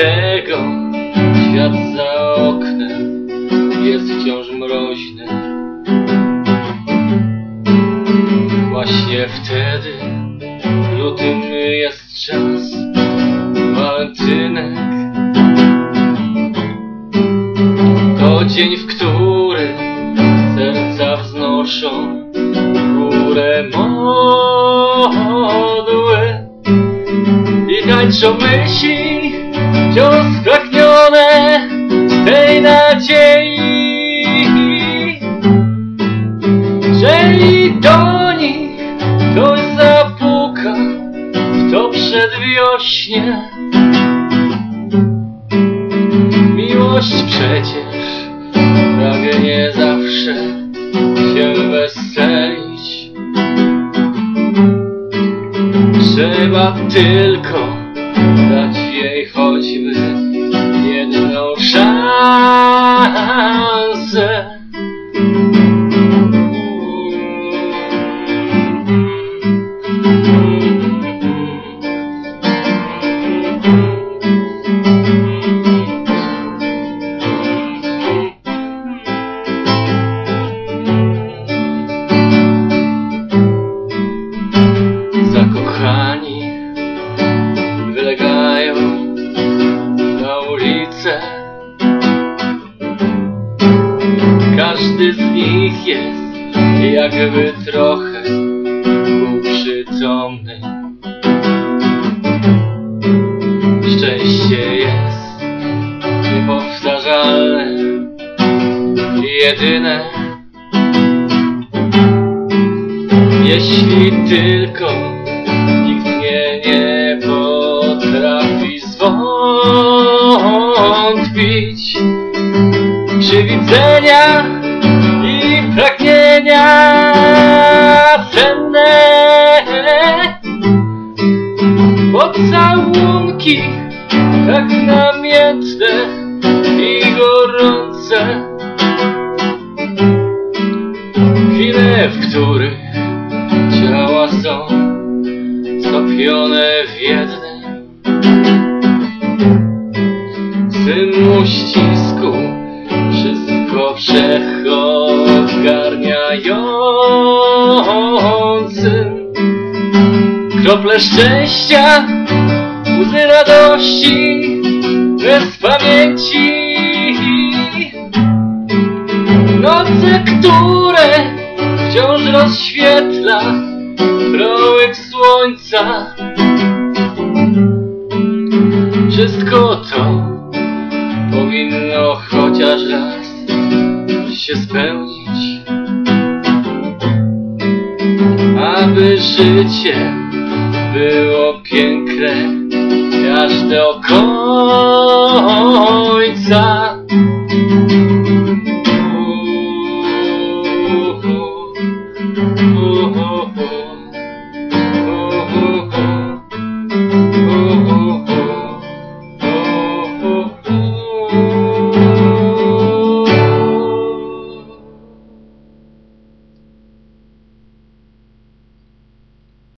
Tego świat za oknem jest wciąż mroźny. Właśnie wtedy lutym jest czas walentynek. To dzień, w który serca wznoszą górę modły i tańczą myśli wciąż spragnione tej nadziei, że i do nich ktoś zapuka to przedwiośnie. Miłość przecież pragnie zawsze się weselić. Trzeba tylko jej choćby nich jest jakby trochę półprzytomny. Szczęście jest niepowtarzalne, jedyne. Jeśli tylko nikt mnie nie potrafi zwątpić Przywidzenia i pragnienia cenne. Pocałunki tak namiętne i gorące. Chwile, w których ciała są stopione w jednym. Tym uścisku wszystko wszechogarniającym Krople szczęścia, łzy radości, bez pamięci. Noce, które wciąż rozświetla prołyk słońca. Wszystko to powinno chociaż raz się spełnić, aby życie było piękne aż do końca.